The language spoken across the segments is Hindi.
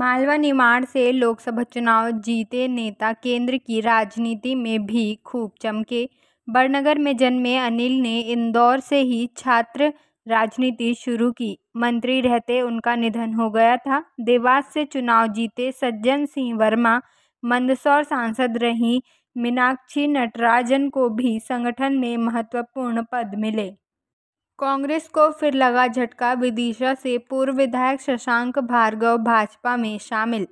मालवा निमाड़ से लोकसभा चुनाव जीते नेता केंद्र की राजनीति में भी खूब चमके। बड़नगर में जन्मे अनिल ने इंदौर से ही छात्र राजनीति शुरू की। मंत्री रहते उनका निधन हो गया था। देवास से चुनाव जीते सज्जन सिंह वर्मा, मंदसौर सांसद रही मीनाक्षी नटराजन को भी संगठन में महत्वपूर्ण पद मिले। कांग्रेस को फिर लगा झटका, विदिशा से पूर्व विधायक शशांक भार्गव भाजपा में शामिल।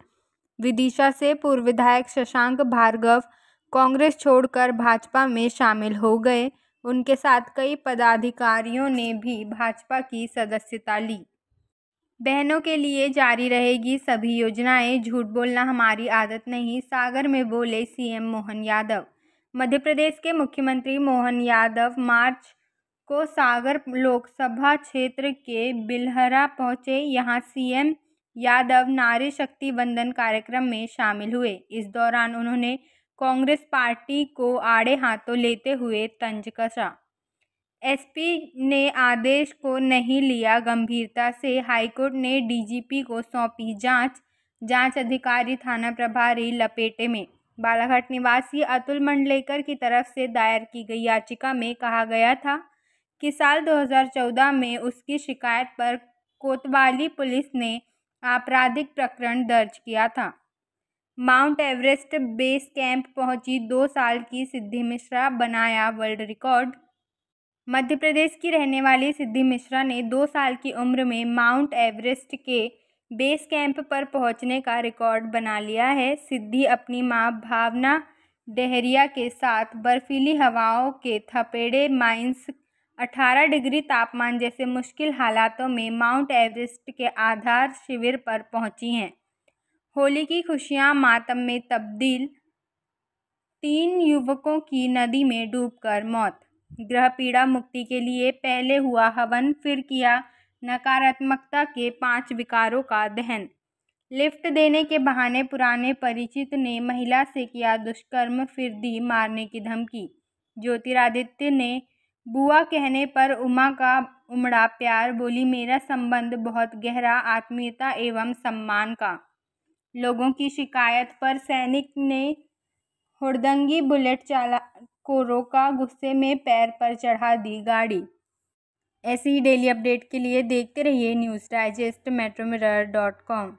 विदिशा से पूर्व विधायक शशांक भार्गव कांग्रेस छोड़कर भाजपा में शामिल हो गए। उनके साथ कई पदाधिकारियों ने भी भाजपा की सदस्यता ली। बहनों के लिए जारी रहेगी सभी योजनाएँ। झूठ बोलना हमारी आदत नहीं, सागर में बोले सीएम मोहन यादव। मध्य प्रदेश के मुख्यमंत्री मोहन यादव मार्च को सागर लोकसभा क्षेत्र के बिलहरा पहुँचे। यहाँ सीएम यादव नारी शक्ति वंदन कार्यक्रम में शामिल हुए। इस दौरान उन्होंने कांग्रेस पार्टी को आड़े हाथों लेते हुए तंज कसा। एसपी ने आदेश को नहीं लिया। गंभीरता से हाईकोर्ट ने डीजीपी को सौंपी जाँच। जाँच अधिकारी थाना प्रभारी लपेटे में। बालाघाट निवासी अतुल मंडलेकर की तरफ़ से दायर की गई याचिका में कहा गया था कि साल 2014 में उसकी शिकायत पर कोतवाली पुलिस ने आपराधिक प्रकरण दर्ज किया था। माउंट एवरेस्ट बेस कैंप पहुँची दो साल की सिद्धि मिश्रा बनाया वर्ल्ड रिकॉर्ड। मध्य प्रदेश की रहने वाली सिद्धि मिश्रा ने दो साल की उम्र में माउंट एवरेस्ट के बेस कैंप पर पहुँचने का रिकॉर्ड बना लिया है। सिद्धि अपनी माँ भावना डहरिया के साथ बर्फीली हवाओं के थपेड़े माइंस 18 डिग्री तापमान जैसे मुश्किल हालातों में माउंट एवरेस्ट के आधार शिविर पर पहुँची हैं। होली की खुशियाँ मातम में तब्दील, तीन युवकों की नदी में डूबकर मौत। ग्रह पीड़ा मुक्ति के लिए पहले हुआ हवन, फिर किया नकारात्मकता के पाँच विकारों का दहन। लिफ्ट देने के बहाने पुराने परिचित ने महिला से किया दुष्कर्म, फिर दी मारने की धमकी। ज्योतिरादित्य ने बुआ कहने पर उमा का उमड़ा प्यार बोली, मेरा संबंध बहुत गहरा, आत्मीयता एवं सम्मान का। लोगों की शिकायत पर सैनिक ने हुड़दंगी बुलेट चालक को रोका गुस्से में पैर पर चढ़ा दी गाड़ी। ऐसी ही डेली अपडेट के लिए देखते रहिए news digest Metro Mirror dot com.